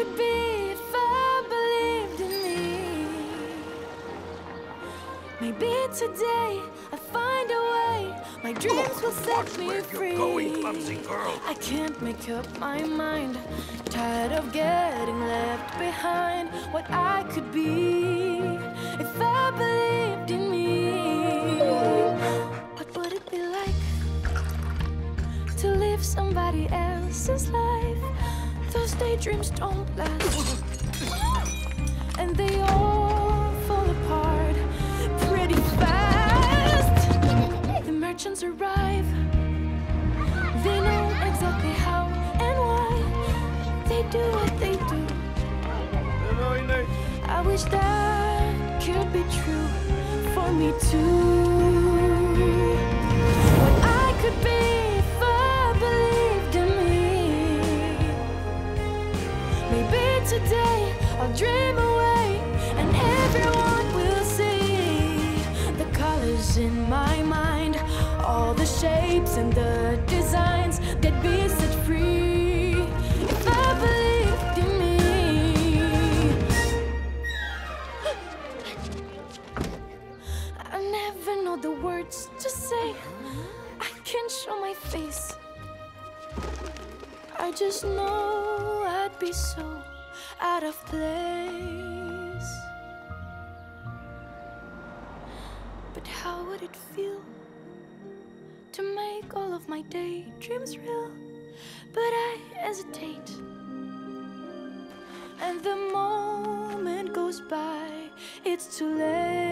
could be if I believed in me. Maybe today I find a way. My dreams will set me where free. you're going, clumsy girl. I can't make up my mind. Tired of getting left behind. What I could be if I believed in me. What would it be like to live somebody else's life? Those daydreams don't last, and they all fall apart pretty fast. The merchants arrive. They know exactly how and why they do what they do. I wish that could be true for me too. Today I'll dream away and everyone will see the colors in my mind, all the shapes and the designs that be set free. If I believed in me, I never know the words to say. I can't show my face. I just know I'd be so out of place. But how would it feel to make all of my daydreams real? But I hesitate. And the moment goes by, it's too late.